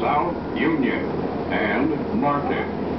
South Union and Martin.